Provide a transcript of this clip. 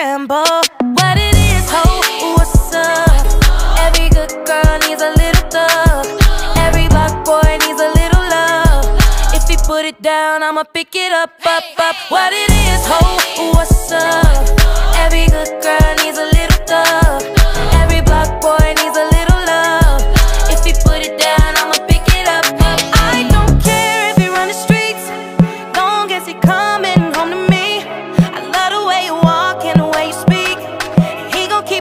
What it is, ho? What's up? Every good girl needs a little thug. Every black boy needs a little love. If he put it down, I'ma pick it up, up, up. What it is, ho? What's up? Every good girl needs a little thug. Every black boy needs a little love. If he put it down, I'ma pick it up, up. I don't care if he run the streets, long as he coming.